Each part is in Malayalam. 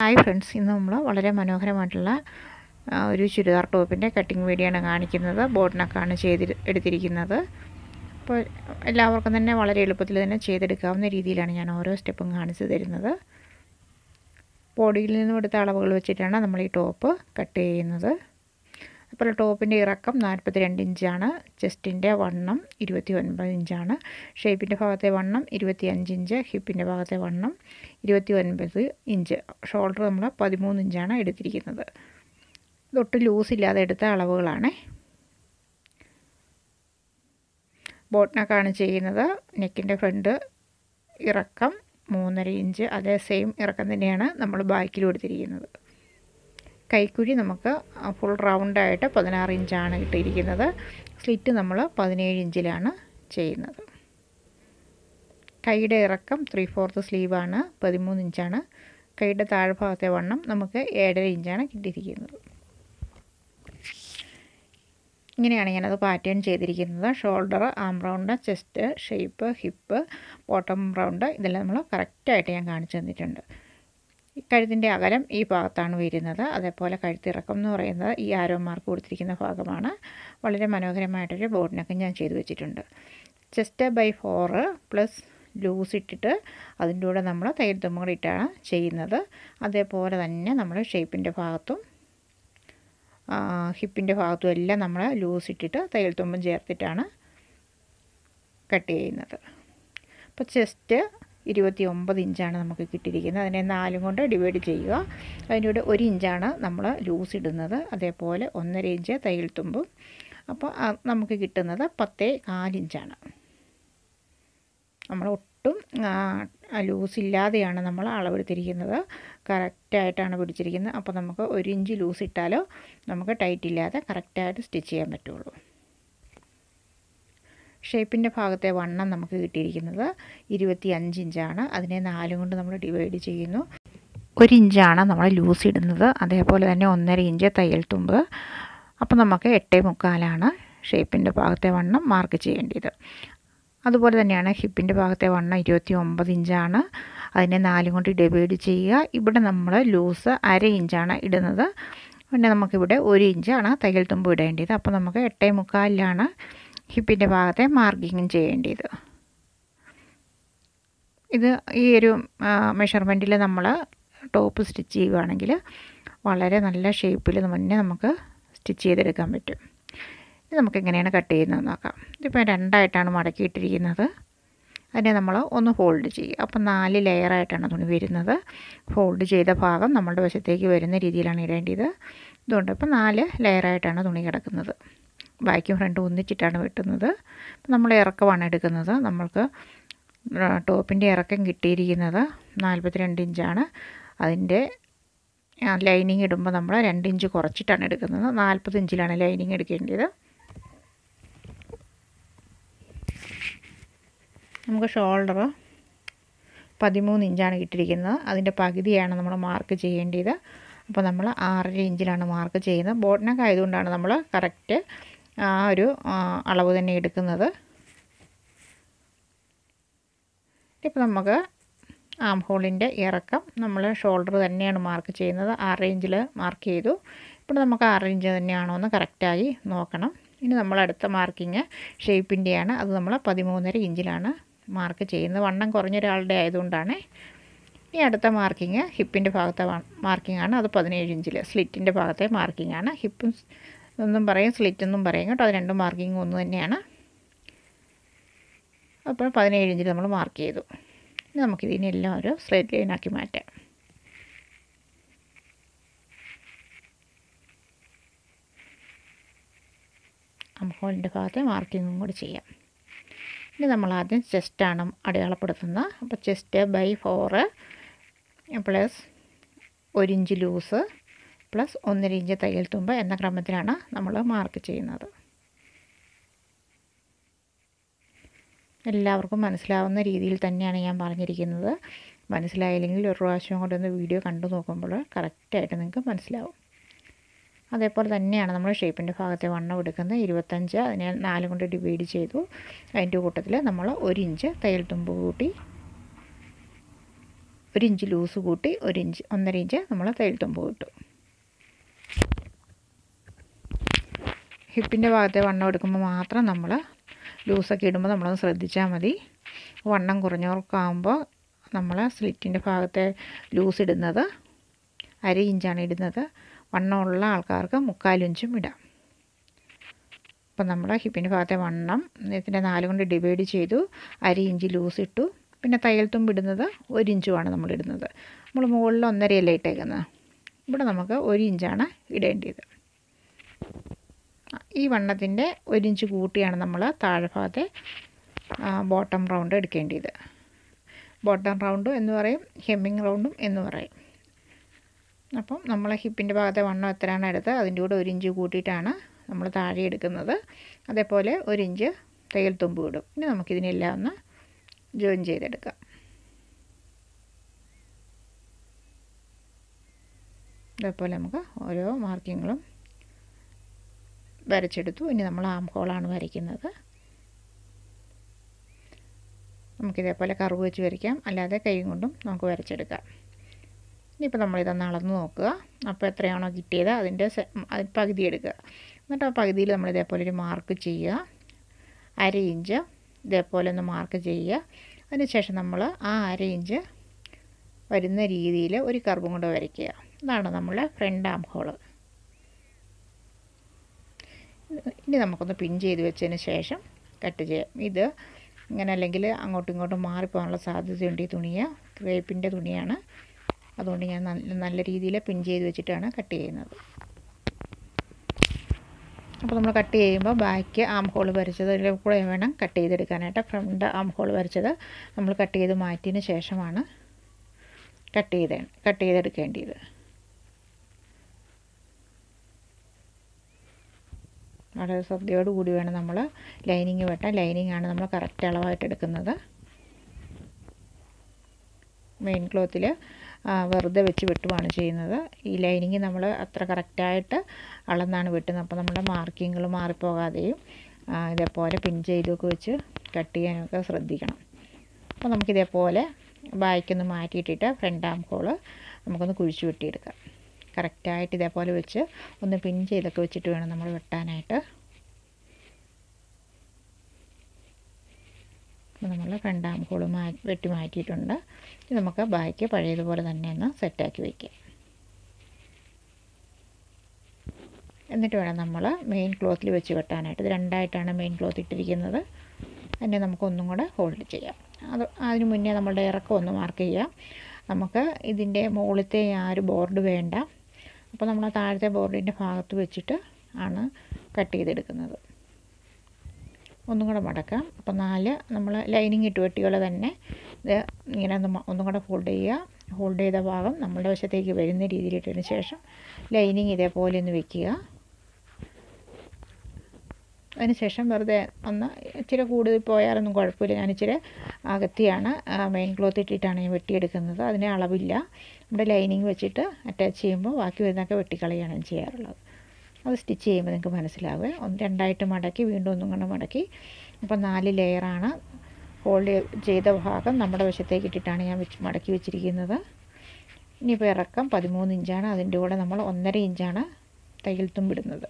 ഹായ് ഫ്രണ്ട്സ് ഇന്ന് നമ്മൾ വളരെ മനോഹരമായിട്ടുള്ള ഒരു ചുരിദാർ ടോപ്പിന്റെ കട്ടിങ് വീഡിയോ ആണ് കാണിക്കുന്നത് ബോട്ടിനൊക്കെയാണ് ചെയ്ത് എടുത്തിരിക്കുന്നത്. അപ്പോൾ എല്ലാവർക്കും തന്നെ വളരെ എളുപ്പത്തിൽ തന്നെ ചെയ്തെടുക്കാവുന്ന രീതിയിലാണ് ഞാൻ ഓരോ സ്റ്റെപ്പും കാണിച്ചു തരുന്നത്. ബോഡിയിൽ നിന്നും എടുത്ത അളവുകൾ വെച്ചിട്ടാണ് നമ്മൾ ഈ ടോപ്പ് കട്ട് ചെയ്യുന്നത്. അപ്പോൾ ടോപ്പിന്റെ ഇറക്കം നാൽപ്പത്തി രണ്ട് ഇഞ്ചാണ് ചെസ്റ്റിന്റെ വണ്ണം ഇരുപത്തി ഒൻപത് ഇഞ്ചാണ് ഷേപ്പിന്റെ ഭാഗത്തെ വണ്ണം ഇരുപത്തി അഞ്ച് ഇഞ്ച് ഹിപ്പിന്റെ ഭാഗത്തെ വണ്ണം ഇരുപത്തി ഒൻപത് ഇഞ്ച്. ഷോൾഡർ നമ്മൾ പതിമൂന്ന് ഇഞ്ചാണ് എടുത്തിരിക്കുന്നത്. ഇതൊട്ട് ലൂസ് ഇല്ലാതെ എടുത്ത അളവുകളാണ്. ബോട്ടിനക്കാണ് ചെയ്യുന്നത്. നെക്കിന്റെ ഫ്രണ്ട് ഇറക്കം മൂന്നര ഇഞ്ച്. അതേ സെയിം ഇറക്കം തന്നെയാണ് നമ്മൾ ബാക്കിലും എടുത്തിരിക്കുന്നത്. കൈക്കുഴി നമുക്ക് ഫുൾ റൗണ്ടായിട്ട് പതിനാറ് ഇഞ്ചാണ് ഇട്ടിരിക്കുന്നത്. സ്ലിറ്റ് നമ്മൾ പതിനേഴ് ഇഞ്ചിലാണ് ചെയ്യുന്നത്. കൈയുടെ ഇറക്കം ത്രീ ഫോർത്ത് സ്ലീവാണ് പതിമൂന്ന് ഇഞ്ചാണ്. കൈയുടെ താഴ്ഭാഗത്തെ വണ്ണം നമുക്ക് ഏഴര ഇഞ്ചാണ് കിട്ടിയിരിക്കുന്നത്. ഇങ്ങനെയാണ് ഞാനത് പാറ്റേൺ ചെയ്തിരിക്കുന്നത്. Shoulder arm round chest shape hip bottom round ഇതെല്ലാം നമ്മൾ കറക്റ്റായിട്ട് ഞാൻ കാണിച്ചു തന്നിട്ടുണ്ട്. കഴുത്തിന്റെ അകലം ഈ ഭാഗത്താണ് വരുന്നത് അതേപോലെ കഴുത്തിറക്കം എന്ന് പറയുന്നത് ഈ ആരോ മാർക്ക് കൊടുത്തിരിക്കുന്ന ഭാഗമാണ്. വളരെ മനോഹരമായിട്ടൊരു ബോർഡിനൊക്കെ ഞാൻ ചെയ്തു വെച്ചിട്ടുണ്ട്. Chest by four plus loose ഇട്ടിട്ട് അതിന്റെ കൂടെ നമ്മൾ തയ്യൽ തുമ്മുകളിട്ടാണ് ചെയ്യുന്നത്. അതേപോലെ തന്നെ നമ്മൾ ഷേപ്പിന്റെ ഭാഗത്തും ഹിപ്പിന്റെ ഭാഗത്തും എല്ലാം നമ്മൾ ലൂസ് ഇട്ടിട്ട് തയ്യൽ തുമ്പും ചേർത്തിട്ടാണ് കട്ട് ചെയ്യുന്നത്. അപ്പോൾ ചെസ്റ്റ് ഇരുപത്തി ഒമ്പത് ഇഞ്ചാണ് നമുക്ക് കിട്ടിയിരിക്കുന്നത്. അതിനെ നാലും കൊണ്ട് ഡിവൈഡ് ചെയ്യുക. അതിന്റെ ഒരു ഇഞ്ചാണ് നമ്മൾ ലൂസ് ഇടുന്നത്. അതേപോലെ ഒന്നര ഇഞ്ച് തയ്യൽ തുമ്പും. അപ്പോൾ നമുക്ക് കിട്ടുന്നത് പത്തേ കാലിഞ്ചാണ് നമ്മൾ ഒട്ടും ലൂസ് ഇല്ലാതെയാണ് നമ്മൾ അളവെടുത്തിരിക്കുന്നത്. കറക്റ്റായിട്ടാണ് പിടിച്ചിരിക്കുന്നത്. അപ്പോൾ നമുക്ക് ഒരു ഇഞ്ച് ലൂസ് ഇട്ടാലോ നമുക്ക് ടൈറ്റ് ഇല്ലാതെ കറക്റ്റായിട്ട് സ്റ്റിച്ച് ചെയ്യാൻ പറ്റുള്ളൂ. ഷേപ്പിന്റെ ഭാഗത്തെ വണ്ണം നമുക്ക് കിട്ടിയിരിക്കുന്നത് ഇരുപത്തി അഞ്ച് ഇഞ്ചാണ്. അതിനെ നാലും കൊണ്ട് നമ്മൾ ഡിവൈഡ് ചെയ്യുന്നു. ഒരു ഇഞ്ചാണ് നമ്മൾ ലൂസ് ഇടുന്നത്. അതേപോലെ തന്നെ ഒന്നര ഇഞ്ച് തയ്യൽ തുമ്പ്. അപ്പോൾ നമുക്ക് എട്ടേ മുക്കാലാണ് ഷേപ്പിന്റെ ഭാഗത്തെ വണ്ണം മാർക്ക് ചെയ്യേണ്ടത്. അതുപോലെ തന്നെയാണ് ഹിപ്പിന്റെ ഭാഗത്തെ വണ്ണം ഇരുപത്തി ഒമ്പത് ഇഞ്ചാണ്. അതിനെ നാലും കൊണ്ട് ഡിവൈഡ് ചെയ്യുക. ഇവിടെ നമ്മൾ ലൂസ് അര ഇഞ്ചാണ് ഇടുന്നത്. പിന്നെ നമുക്കിവിടെ ഒരു ഇഞ്ചാണ് തയ്യൽ തുമ്പ് ഇടേണ്ടത്. അപ്പോൾ നമുക്ക് എട്ടേ മുക്കാലിലാണ് ഹിപ്പിന്റെ ഭാഗത്തെ മാർക്കിങ്ങും ചെയ്യേണ്ടത്. ഇത് ഈ ഒരു മെഷർമെന്റിൽ നമ്മൾ ടോപ്പ് സ്റ്റിച്ച് ചെയ്യുകയാണെങ്കിൽ വളരെ നല്ല ഷേപ്പിൽ തന്നെ നമുക്ക് സ്റ്റിച്ച് ചെയ്തെടുക്കാൻ പറ്റും. ഇത് നമുക്ക് എങ്ങനെയാണ് കട്ട് ചെയ്യുന്നത് നോക്കാം. ഇതിപ്പോൾ രണ്ടായിട്ടാണ് മടക്കിയിട്ടിരിക്കുന്നത്. അതിനെ നമ്മൾ ഒന്ന് ഫോൾഡ് ചെയ്യും അപ്പോൾ നാല് ലെയറായിട്ടാണ് തുണി വരുന്നത്. ഫോൾഡ് ചെയ്ത ഭാഗം നമ്മളുടെ വശത്തേക്ക് വരുന്ന രീതിയിലാണ് ഇടേണ്ടത്. ഇതുകൊണ്ട് ഇപ്പോൾ നാല് ലെയറായിട്ടാണ് തുണി കിടക്കുന്നത്. ബാക്കും ഫ്രണ്ടും ഒന്നിച്ചിട്ടാണ് വെട്ടുന്നത്. നമ്മൾ ഇറക്കമാണ് എടുക്കുന്നത്. നമ്മൾക്ക് ടോപ്പിന്റെ ഇറക്കം കിട്ടിയിരിക്കുന്നത് നാൽപ്പത്തിരണ്ട് ഇഞ്ചാണ്. അതിന്റെ ലൈനിങ് ഇടുമ്പോൾ നമ്മൾ രണ്ട് ഇഞ്ച് കുറച്ചിട്ടാണ് എടുക്കുന്നത്. നാൽപ്പത് ഇഞ്ചിലാണ് ലൈനിങ് എടുക്കേണ്ടത്. നമുക്ക് ഷോൾഡർ പതിമൂന്ന് ഇഞ്ചാണ് കിട്ടിയിരിക്കുന്നത്. അതിന്റെ പകുതിയാണ് നമ്മൾ മാർക്ക് ചെയ്യേണ്ടത്. അപ്പോൾ നമ്മൾ ആറര ഇഞ്ചിലാണ് മാർക്ക് ചെയ്യുന്നത്. ബോട്ടിനൊക്കെ ആയതുകൊണ്ടാണ് നമ്മൾ കറക്റ്റ് ആ ഒരു അളവ് തന്നെ എടുക്കുന്നത്. ഇപ്പോൾ നമുക്ക് ആം ഹോളിന്റെ ഇറക്കം നമ്മൾ ഷോൾഡർ തന്നെയാണ് മാർക്ക് ചെയ്യുന്നത്. ആറ് ഇഞ്ചിൽ മാർക്ക് ചെയ്തു. ഇപ്പോൾ നമുക്ക് ആറ് ഇഞ്ച് തന്നെയാണോ എന്ന് കറക്റ്റായി നോക്കണം. ഇനി നമ്മൾ അടുത്ത മാർക്കിങ് ഷേപ്പിന്റെയാണ് അത് നമ്മൾ പതിമൂന്നര ഇഞ്ചിലാണ് മാർക്ക് ചെയ്യുന്നത്. വണ്ണം കുറഞ്ഞ ഒരാളുടെ ആയതുകൊണ്ടാണ്. ഇനി അടുത്ത മാർക്കിങ് ഹിപ്പിന്റെ ഭാഗത്തെ മാർക്കിംഗ് ആണ്. അത് പതിനേഴ് ഇഞ്ചിൽ സ്ലിറ്റിന്റെ ഭാഗത്തെ മാർക്കിംഗ് ആണ്. ഹിപ്പും എന്നും പറയും സ്ലിറ്റ് എന്നും പറയും കേട്ടോ. അത് രണ്ടും മാർക്കിംഗ് ഒന്ന് തന്നെയാണ്. അപ്പോൾ പതിനേഴ് ഇഞ്ചിൽ നമ്മൾ മാർക്ക് ചെയ്തു. ഇനി നമുക്കിതിനെല്ലാം ഒരു സ്ട്രേറ്റ് ലൈനാക്കി മാറ്റാം. അംഹോളിന്റെ ഭാഗത്തെ മാർക്കിങ്ങും കൂടി ചെയ്യാം. ഇനി നമ്മൾ ആദ്യം ചെസ്റ്റാണ് അടയാളപ്പെടുത്തുന്നത് അപ്പോൾ ചെസ്റ്റ് ബൈ ഫോറ് പ്ലസ് ഒരു ഇഞ്ച് ലൂസ് പ്ലസ് ഒന്നര ഇഞ്ച് തയ്യൽ തുമ്പ് എന്ന ക്രമത്തിലാണ് നമ്മൾ മാർക്ക് ചെയ്യുന്നത്. എല്ലാവർക്കും മനസ്സിലാവുന്ന രീതിയിൽ തന്നെയാണ് ഞാൻ പറഞ്ഞിരിക്കുന്നത്. മനസ്സിലായില്ലെങ്കിൽ ഒരു പ്രാവശ്യം കൊണ്ടൊന്ന് വീഡിയോ കണ്ടു നോക്കുമ്പോൾ കറക്റ്റായിട്ട് നിങ്ങൾക്ക് മനസ്സിലാവും. അതേപോലെ തന്നെയാണ് നമ്മൾ ഷേപ്പിന്റെ ഭാഗത്തെ വണ്ണം എടുക്കുന്നത്. ഇരുപത്തഞ്ച് അതിനെ നാല് കൊണ്ട് ഡിവൈഡ് ചെയ്തു. അതിന്റെ കൂട്ടത്തിൽ നമ്മൾ ഒരു ഇഞ്ച് തയ്യൽ തുമ്പ് കൂട്ടി ഒരു ഇഞ്ച് ലൂസ് കൂട്ടി ഒരു ഇഞ്ച് ഒന്നര ഇഞ്ച് നമ്മൾ തയ്യൽ തുമ്പ് കിട്ടും. ഹിപ്പിന്റെ ഭാഗത്തെ വണ്ണം എടുക്കുമ്പോൾ മാത്രം നമ്മൾ ലൂസൊക്കെ ഇടുമ്പോൾ നമ്മളൊന്ന് ശ്രദ്ധിച്ചാൽ മതി. വണ്ണം കുറഞ്ഞവർക്കാകുമ്പോൾ നമ്മൾ സ്ലിറ്റിന്റെ ഭാഗത്തെ ലൂസ് ഇടുന്നത് അര ഇഞ്ചാണ് ഇടുന്നത്. വണ്ണമുള്ള ആൾക്കാർക്ക് മുക്കാലിഞ്ചും ഇടാം. അപ്പം നമ്മൾ ഹിപ്പിന്റെ ഭാഗത്തെ വണ്ണം ഇതിന്റെ നാല് കൊണ്ട് ഡിവൈഡ് ചെയ്തു അര ഇഞ്ച് ലൂസ് ഇട്ടു. പിന്നെ തയ്യൽ തുമ്പ് ഇടുന്നത് ഒരു ഇഞ്ചുമാണ് നമ്മൾ ഇടുന്നത്. നമ്മൾ മുകളിൽ ഒന്നരയല്ലേ ഇട്ടേക്കുന്നത് ഇവിടെ നമുക്ക് ഒരു ഇഞ്ചാണ് ഇടേണ്ടത് ഈ വണ്ണത്തിന്റെ ഒരു ഇഞ്ച് കൂട്ടിയാണ് നമ്മൾ താഴെ ഭാഗത്തെ ബോട്ടം റൗണ്ട് എടുക്കേണ്ടത്. ബോട്ടം റൗണ്ടും എന്ന് പറയും ഹെമ്മിങ് റൗണ്ടും എന്ന് പറയും. അപ്പം നമ്മൾ ഹിപ്പിന്റെ ഭാഗത്തെ വണ്ണം എത്രയാണ് എടുത്തത്? അതിന്റെ കൂടെ ഒരു ഇഞ്ച് കൂട്ടിയിട്ടാണ് നമ്മൾ താഴെ എടുക്കുന്നത്. അതേപോലെ ഒരു ഇഞ്ച് തയ്യൽ തുമ്പ് ഇടും. ഇനി നമുക്കിതിനെല്ലാം ഒന്ന് ജോയിൻ ചെയ്തെടുക്കാം. ഇതേപോലെ നമുക്ക് ഓരോ മാർക്കിങ്ങുകളും വരച്ചെടുത്തു. ഇനി നമ്മൾ ആം ഹോളാണ് വരയ്ക്കുന്നത്. നമുക്കിതേപോലെ കറുവ് വെച്ച് വരയ്ക്കാം. അല്ലാതെ കൈ കൊണ്ടും നമുക്ക് വരച്ചെടുക്കാം. ഇനിയിപ്പോൾ നമ്മളിതൊന്ന് അളന്ന് നോക്കുക. അപ്പോൾ എത്രയാണോ കിട്ടിയത് അതിന്റെ പകുതി എടുക്കുക. എന്നിട്ട് ആ പകുതിയിൽ നമ്മൾ ഇതേപോലെ ഒരു മാർക്ക് ചെയ്യുക. അര ഇഞ്ച് ഇതേപോലെ ഒന്ന് മാർക്ക് ചെയ്യുക. അതിനുശേഷം നമ്മൾ ആ അര ഇഞ്ച് വരുന്ന രീതിയിൽ ഒരു കർവും കൊണ്ട് വരയ്ക്കുക. ഇതാണ് നമ്മളെ ഫ്രണ്ട് ആം ഹോൾ. ഇനി നമുക്കൊന്ന് പിൻ ചെയ്ത് വെച്ചതിന് ശേഷം കട്ട് ചെയ്യാം. ഇത് ഇങ്ങനെ അല്ലെങ്കിൽ അങ്ങോട്ടും ഇങ്ങോട്ടും മാറിപ്പോകാനുള്ള സാധ്യതയുണ്ട് ഈ തുണിയ. ക്രേപ്പിന്റെ തുണിയാണ്. അതുകൊണ്ട് ഞാൻ നല്ല നല്ല രീതിയിൽ പിൻ ചെയ്ത് വെച്ചിട്ടാണ് കട്ട് ചെയ്യുന്നത്. അപ്പോൾ നമ്മൾ കട്ട് ചെയ്യുമ്പോൾ ബാക്ക് ആം ഹോൾ വരച്ചത് കൂടെ വേണം കട്ട് ചെയ്തെടുക്കാനായിട്ട്. ഫ്രണ്ട് ആം ഹോൾ വരച്ചത് നമ്മൾ കട്ട് ചെയ്ത് മാറ്റിയതിന് ശേഷമാണ് കട്ട് ചെയ്ത് കട്ട് ചെയ്തെടുക്കേണ്ടത് വളരെ ശ്രദ്ധയോട് കൂടി വേണം നമ്മൾ ലൈനിങ് വെട്ടാൻ. ലൈനിങ് ആണ് നമ്മൾ കറക്റ്റ് അളവായിട്ട് എടുക്കുന്നത്. മെയിൻ ക്ലോത്തിൽ വെറുതെ വെച്ച് വെട്ടുവാണ് ചെയ്യുന്നത്. ഈ ലൈനിങ് നമ്മൾ അത്ര കറക്റ്റായിട്ട് അളന്നാണ് വെട്ടുന്നത്. അപ്പോൾ നമ്മുടെ മാർക്കിങ്ങുകൾ മാറിപ്പോകാതെയും ഇതേപോലെ പിൻ ചെയ്തൊക്കെ വെച്ച് കട്ട് ചെയ്യാനൊക്കെ ശ്രദ്ധിക്കണം. അപ്പോൾ നമുക്കിതേപോലെ ബാക്കൊന്ന് മാറ്റിയിട്ടിട്ട് ഫ്രണ്ട് ആം ഹോൾ നമുക്കൊന്ന് കുഴിച്ച് വെട്ടിയെടുക്കാം. കറക്റ്റായിട്ട് ഇതേപോലെ വെച്ച് ഒന്ന് പിൻ ചെയ്തൊക്കെ വെച്ചിട്ട് വേണം നമ്മൾ വെട്ടാനായിട്ട്. നമ്മൾ ഫ്രണ്ട് ആം മാ വെട്ടി മാറ്റിയിട്ടുണ്ട്. നമുക്ക് ബാക്ക് പഴയതുപോലെ തന്നെ ഒന്ന് സെറ്റാക്കി വയ്ക്കാം എന്നിട്ട് വേണം നമ്മൾ മെയിൻ ക്ലോത്തിൽ വെച്ച് വെട്ടാനായിട്ട്. ഇത് രണ്ടായിട്ടാണ് മെയിൻ ക്ലോത്ത് ഇട്ടിരിക്കുന്നത്. അതിനെ നമുക്ക് ഒന്നും കൂടെ ഹോൾഡ് ചെയ്യാം. അത് അതിന് മുന്നേ നമ്മളുടെ ഇറക്കം ഒന്ന് മാർക്ക് ചെയ്യാം. നമുക്ക് ഇതിന്റെ മുകളിലത്തെ ആ ഒരു ബോർഡ് വേണ്ട. അപ്പോൾ നമ്മൾ താഴത്തെ ബോർഡിന്റെ ഭാഗത്ത് വെച്ചിട്ട് ആണ് കട്ട് ചെയ്തെടുക്കുന്നത്. ഒന്നും കൂടെ മടക്കാം. അപ്പോൾ നാല് നമ്മൾ ലൈനിങ് ഇട്ട് വെട്ടിയുള്ള തന്നെ ഇത് ഇങ്ങനെ ഒന്ന് ഒന്നും കൂടെ ഫോൾഡ് ചെയ്യുക. ഹോൾഡ് ചെയ്ത ഭാഗം നമ്മളുടെ വശത്തേക്ക് വരുന്ന രീതിയിൽ ഇട്ടതിന് ശേഷം ലൈനിങ് ഇതേപോലെ ഒന്ന് വെക്കുക. അതിനുശേഷം വെറുതെ ഒന്ന് ഇച്ചിരി കൂടുതൽ പോയാലൊന്നും കുഴപ്പമില്ല. ഞാൻ ഇച്ചിരി അകത്തിയാണ് മെയിൻ ക്ലോത്ത് ഇട്ടിട്ടാണ് ഞാൻ വെട്ടിയെടുക്കുന്നത്. അതിന് അളവില്ല. നമ്മുടെ ലൈനിങ് വെച്ചിട്ട് അറ്റാച്ച് ചെയ്യുമ്പോൾ ബാക്കി വരുന്നൊക്കെ വെട്ടിക്കളയാണ് ഞാൻ ചെയ്യാറുള്ളത്. അത് സ്റ്റിച്ച് ചെയ്യുമ്പോൾ നിങ്ങൾക്ക് മനസ്സിലാവുക. ഒന്ന് രണ്ടായിട്ട് മടക്കി വീണ്ടും ഒന്നും കൊണ്ട് മടക്കി. അപ്പോൾ നാല് ലെയറാണ് ഹോൾഡ് ചെയ്ത ഭാഗം നമ്മുടെ വശത്തേക്ക് ഇട്ടിട്ടാണ് ഞാൻ വെച്ച് മടക്കി വെച്ചിരിക്കുന്നത്. ഇനിയിപ്പോൾ ഇറക്കം പതിമൂന്ന് ഇഞ്ചാണ്. അതിന്റെ കൂടെ നമ്മൾ ഒന്നര ഇഞ്ചാണ് തയ്യൽ തുമ്പിടുന്നത്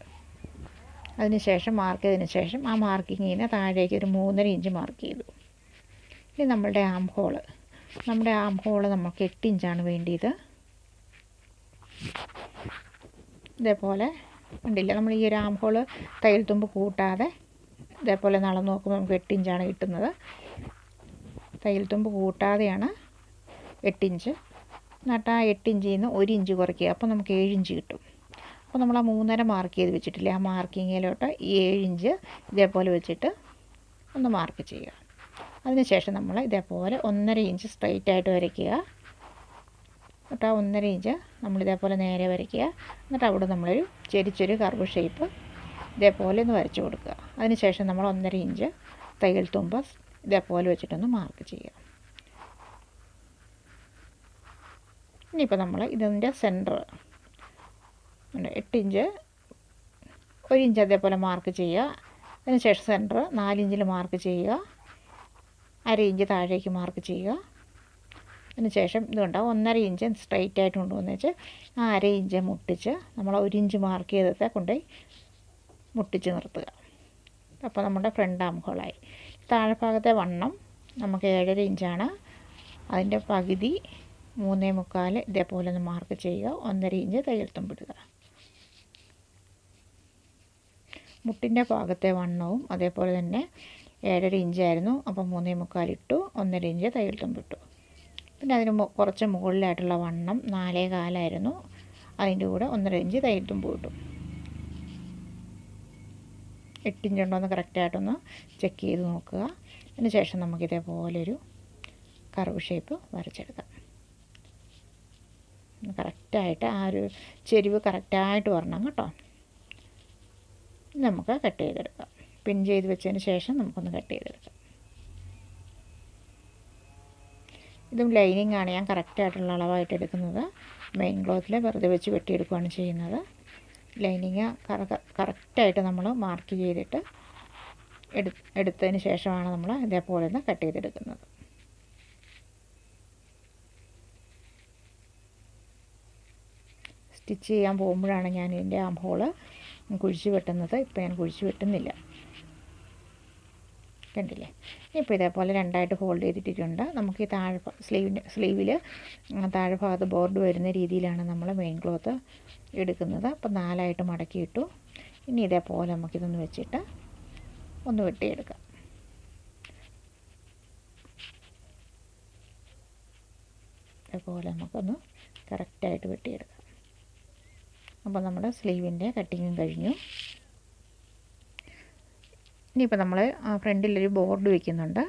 അതിന് ശേഷം മാർക്ക് ചെയ്തതിന് ശേഷം ആ മാർക്കിങ്ങിന് താഴേക്ക് ഒരു മൂന്നര ഇഞ്ച് മാർക്ക് ചെയ്തു. ഇനി നമ്മളുടെ ആം ഹോൾ നമ്മുടെ ആം ഹോൾ നമുക്ക് എട്ട് ഇഞ്ചാണ് വേണ്ടിയത്. ഇതേപോലെ ഉണ്ടില്ല നമ്മൾ ഈ ഒരു ആം ഹോൾ തയ്യൽ തുമ്പ് കൂട്ടാതെ ഇതേപോലെ നടന്ന് നോക്കുമ്പോൾ നമുക്ക് എട്ട് ഇഞ്ചാണ് കിട്ടുന്നത്. തയ്യൽ തുമ്പ് കൂട്ടാതെയാണ് എട്ടിഞ്ച് എന്നിട്ട് ആ എട്ടിഞ്ചിൽ നിന്ന് ഒരു ഇഞ്ച് കുറയ്ക്കുക. അപ്പോൾ നമുക്ക് ഏഴ് ഇഞ്ച് കിട്ടും. അപ്പോൾ നമ്മൾ ആ മൂന്നര മാർക്ക് ചെയ്ത് വെച്ചിട്ടില്ലേ? ആ മാർക്കിങ്ങിലോട്ട് ഏഴ് ഇഞ്ച് ഇതേപോലെ വെച്ചിട്ട് ഒന്ന് മാർക്ക് ചെയ്യുക. അതിനുശേഷം നമ്മൾ ഇതേപോലെ ഒന്നര ഇഞ്ച് സ്ട്രൈറ്റ് ആയിട്ട് വരയ്ക്കുക. എന്നിട്ട് ആ ഒന്നര ഇഞ്ച് നമ്മൾ ഇതേപോലെ നേരെ വരയ്ക്കുക. എന്നിട്ട് അവിടെ നമ്മളൊരു ചെരിച്ചൊരു കർവ് ഷേപ്പ് ഇതേപോലെ ഒന്ന് വരച്ചു കൊടുക്കുക. അതിനുശേഷം നമ്മൾ ഒന്നര ഇഞ്ച് തയ്യൽ തുമ്പ് ഇതേപോലെ വെച്ചിട്ടൊന്ന് മാർക്ക് ചെയ്യുക. ഇനിയിപ്പോൾ നമ്മൾ ഇതിന്റെ സെന്റർ എട്ട് ഇഞ്ച്. ഒരു ഇഞ്ച് അതേപോലെ മാർക്ക് ചെയ്യുക. അതിനുശേഷം സെന്റർ നാലിഞ്ചിൽ മാർക്ക് ചെയ്യുക. അര ഇഞ്ച് താഴേക്ക് മാർക്ക് ചെയ്യുക. അതിന് ശേഷം ഇതുകൊണ്ട് ഒന്നര ഇഞ്ച് സ്ട്രൈറ്റ് ആയിട്ട് കൊണ്ടുവന്ന് വെച്ച് ആ അര ഇഞ്ച് മുട്ടിച്ച് നമ്മൾ ഒരു ഇഞ്ച് മാർക്ക് ചെയ്തത്തെ കൊണ്ടുപോയി മുട്ടിച്ച് നിർത്തുക. അപ്പോൾ നമ്മുടെ ഫ്രണ്ട് ആം ഹോളായി താഴെഭാഗത്തെ വണ്ണം നമുക്ക് ഏഴര ഇഞ്ചാണ്. അതിന്റെ പകുതി മൂന്നേ മുക്കാൽ ഇതേപോലെ ഒന്ന് മാർക്ക് ചെയ്യുക. ഒന്നര ഇഞ്ച് തയ്യൽ തുമ്പിടുക മുട്ടിന്റെ ഭാഗത്തെ വണ്ണവും അതേപോലെ തന്നെ ഏഴര ഇഞ്ചായിരുന്നു. അപ്പോൾ മൂന്നേ മുക്കാലിട്ടു ഒന്നര ഇഞ്ച് തയ്യൽ തുമ്പിട്ടു പിന്നെ അതിന് കുറച്ച് മുകളിലായിട്ടുള്ള വണ്ണം നാലേ കാലായിരുന്നു. അതിന്റെ കൂടെ ഒന്നര ഇഞ്ച് തയ്യൽ തുമ്പ് കിട്ടും എട്ടിഞ്ചുണ്ടോ എന്ന് കറക്റ്റായിട്ടൊന്ന് ചെക്ക് ചെയ്ത് നോക്കുക. അതിന് ശേഷം നമുക്ക് ഇതേപോലെ ഒരു കർവ് ഷേപ്പ് വരച്ചെടുക്കാം. കറക്റ്റായിട്ട് ആ ഒരു ചെരിവ് കറക്റ്റായിട്ട് വരണം കേട്ടോ. നമുക്ക് കട്ട് ചെയ്തെടുക്കാം. പിൻ ചെയ്ത് വെച്ചതിന് ശേഷം നമുക്കൊന്ന് കട്ട് ചെയ്തെടുക്കാം. ഇതും ലൈനിങ് ആണ്. ഞാൻ കറക്റ്റായിട്ടുള്ള അളവായിട്ട് എടുക്കുന്നത്. മെയിൻ ക്ലോത്തിൽ വെറുതെ വെച്ച് വെട്ടിയെടുക്കുകയാണ് ചെയ്യുന്നത്. ലൈനിങ് കറക്റ്റായിട്ട് നമ്മൾ മാർക്ക് ചെയ്തിട്ട് എടു എടുത്തതിന് ശേഷമാണ് നമ്മൾ ഇതേപോലെ ഒന്ന് കട്ട് ചെയ്തെടുക്കുന്നത്. സ്റ്റിച്ച് ചെയ്യാൻ പോകുമ്പോഴാണ് ഞാൻ ഇതിന്റെ ആം ഹോൾ കുഴിച്ച് വെട്ടുന്നത് ഇപ്പോൾ ഞാൻ കുഴിച്ചു വെട്ടുന്നില്ല. കണ്ടില്ലേ? ഇപ്പോൾ ഇതേപോലെ രണ്ടായിട്ട് ഹോൾഡ് ചെയ്തിട്ടിട്ടുണ്ട്. നമുക്ക് ഈ താഴെ സ്ലീവിന്റെ സ്ലീവിൽ താഴെ ഭാഗത്ത് ബോർഡ് വരുന്ന രീതിയിലാണ് നമ്മൾ മെയിൻ ക്ലോത്ത് എടുക്കുന്നത്. അപ്പോൾ നാലായിട്ട് മടക്കിയിട്ടു ഇനി ഇതേപോലെ നമുക്കിതൊന്ന് വെച്ചിട്ട് ഒന്ന് വെട്ടിയെടുക്കാം. ഇതേപോലെ നമുക്കൊന്ന് കറക്റ്റായിട്ട് വെട്ടിയെടുക്കാം. അപ്പോൾ നമ്മുടെ സ്ലീവിന്റെ കട്ടിങ്ങും കഴിഞ്ഞു. ഇനിയിപ്പോൾ നമ്മൾ ഫ്രണ്ടിലൊരു ബോർഡ് വയ്ക്കുന്നുണ്ട്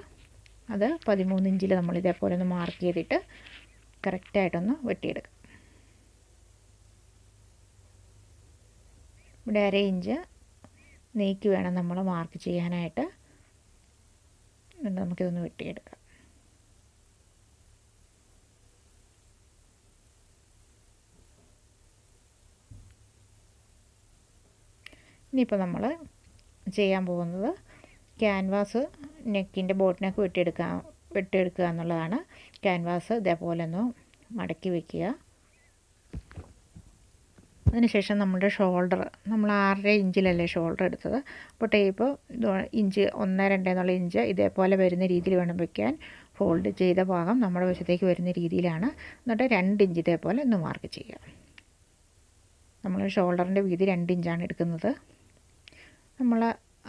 അത് പതിമൂന്ന് ഇഞ്ചിൽ നമ്മൾ ഇതേപോലെ ഒന്ന് മാർക്ക് ചെയ്തിട്ട് കറക്റ്റായിട്ടൊന്ന് വെട്ടിയെടുക്കാം. ഇവിടെ അര ഇഞ്ച് നീക്കി വേണം നമ്മൾ മാർക്ക് ചെയ്യാനായിട്ട്. നമുക്കിതൊന്ന് വെട്ടിയെടുക്കാം. ഇനിയിപ്പോൾ നമ്മൾ ചെയ്യാൻ പോകുന്നത് ക്യാൻവാസ് നെക്കിന്റെ ബോട്ട് നെക്ക് വെട്ടിയെടുക്കുക വെട്ടിയെടുക്കുക എന്നുള്ളതാണ്. ക്യാൻവാസ് ഇതേപോലെ ഒന്ന് മടക്കി വയ്ക്കുക അതിനുശേഷം നമ്മുടെ ഷോൾഡർ നമ്മൾ ആറര ഇഞ്ചിലല്ലേ ഷോൾഡർ എടുത്തത്. അപ്പോൾ ടേപ്പ് ഇഞ്ച് ഒന്ന് രണ്ട് എന്നുള്ള ഇഞ്ച് ഇതേപോലെ വരുന്ന രീതിയിൽ വേണം വയ്ക്കാൻ ഫോൾഡ് ചെയ്ത ഭാഗം നമ്മുടെ വശത്തേക്ക് വരുന്ന രീതിയിലാണ്. എന്നിട്ട് രണ്ട് ഇഞ്ച് ഇതേപോലെ ഒന്ന് മാർക്ക് ചെയ്യുക. നമ്മൾ ഷോൾഡറിന്റെ വീതി രണ്ട് ഇഞ്ചാണ് എടുക്കുന്നത്. നമ്മൾ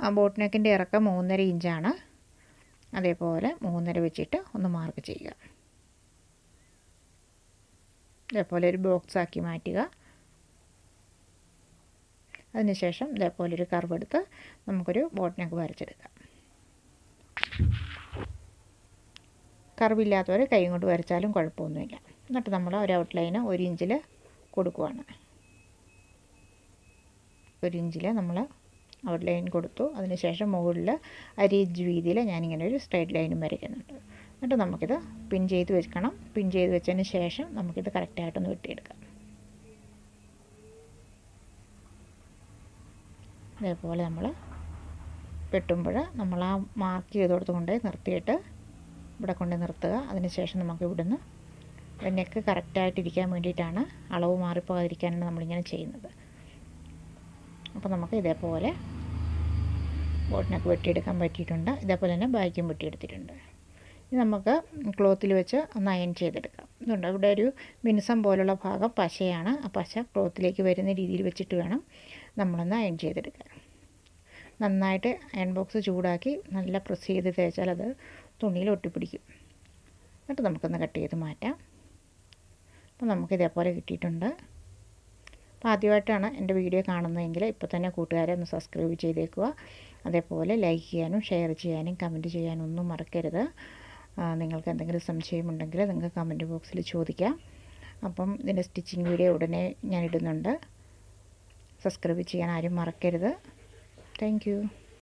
ആ ബോട്ട് നെക്കിന്റെ ഇറക്കം മൂന്നര ഇഞ്ചാണ്. അതേപോലെ മൂന്നര വെച്ചിട്ട് ഒന്ന് മാർക്ക് ചെയ്യുക. ഇതേപോലെ ഒരു ബോക്സ് ആക്കി മാറ്റുക. അതിനുശേഷം ഇതേപോലെ ഒരു കർവ് എടുത്ത് നമുക്കൊരു ബോട്ട് നെക്ക് വരച്ചെടുക്കാം കർവില്ലാത്തവർ കൈ കൊണ്ട് വരച്ചാലും കുഴപ്പമൊന്നുമില്ല. എന്നിട്ട് നമ്മൾ ഒരു ഔട്ട്ലൈന് ഒരു ഇഞ്ചിൽ കൊടുക്കുവാണ്. ഒരു ഇഞ്ചിൽ നമ്മൾ ഔട്ട്ലൈൻ കൊടുത്തു. അതിനുശേഷം മുകളിൽ അരിജ് രീതിയിൽ ഞാനിങ്ങനെ ഒരു സ്ട്രൈറ്റ് ലൈനും വരയ്ക്കുന്നുണ്ട്. എന്നിട്ട് നമുക്കിത് പിൻ ചെയ്ത് വെക്കണം. പിൻ ചെയ്ത് വെച്ചതിന് ശേഷം നമുക്കിത് കറക്റ്റായിട്ടൊന്ന് വെട്ടിയെടുക്കാം. ഇതേപോലെ നമ്മൾ വെട്ടുമ്പോൾ നമ്മൾ ആ മാർക്ക് ചെയ്ത് കൊടുത്ത് കൊണ്ട് നിർത്തിയിട്ട് ഇവിടെ കൊണ്ട് നിർത്തുക. അതിനുശേഷം നമുക്ക് ഇവിടുന്ന് നെക്ക് കറക്റ്റായിട്ടിരിക്കാൻ വേണ്ടിയിട്ടാണ് അളവ് മാറിപ്പോകാതിരിക്കാനാണ് നമ്മളിങ്ങനെ ചെയ്യുന്നത്. അപ്പോൾ നമുക്ക് ഇതേപോലെ ബോട്ടിനൊക്കെ വെട്ടിയെടുക്കാൻ പറ്റിയിട്ടുണ്ട്. ഇതേപോലെ തന്നെ ബാക്കും വെട്ടിയെടുത്തിട്ടുണ്ട്. ഇനി നമുക്ക് ക്ലോത്തിൽ വെച്ച് ഒന്ന് അയൺ ചെയ്തെടുക്കാം. ഇതുണ്ട്. ഇവിടെ ഒരു മിനുസം പോലുള്ള ഭാഗം പശയാണ്. ആ പശ ക്ലോത്തിലേക്ക് വരുന്ന രീതിയിൽ വെച്ചിട്ട് വേണം നമ്മളൊന്ന് അയൺ ചെയ്തെടുക്കാൻ. നന്നായിട്ട് അയൺ ബോക്സ് ചൂടാക്കി നല്ല പ്രസ് ചെയ്ത് തേച്ചാൽ അത് തുണിയിൽ ഒട്ടിപ്പിടിക്കും. എന്നിട്ട് നമുക്കൊന്ന് കട്ട് ചെയ്ത് മാറ്റാം. അപ്പോൾ നമുക്ക് ഇതേപോലെ കിട്ടിയിട്ടുണ്ട്. അപ്പോൾ ആദ്യമായിട്ടാണ് എന്റെ വീഡിയോ കാണുന്നതെങ്കിൽ ഇപ്പോൾ തന്നെ കൂട്ടുകാരെ ഒന്ന് സബ്സ്ക്രൈബ് ചെയ്തേക്കുക. അതേപോലെ ലൈക്ക് ചെയ്യാനും ഷെയർ ചെയ്യാനും കമന്റ് ചെയ്യാനും ഒന്നും മറക്കരുത്. നിങ്ങൾക്ക് എന്തെങ്കിലും സംശയമുണ്ടെങ്കിൽ നിങ്ങൾക്ക് കമന്റ് ബോക്സിൽ ചോദിക്കാം. അപ്പം ഇതിന്റെ സ്റ്റിച്ചിങ് വീഡിയോ ഉടനെ ഞാൻ ഇടുന്നുണ്ട്. സബ്സ്ക്രൈബ് ചെയ്യാൻ ആരും മറക്കരുത്. താങ്ക്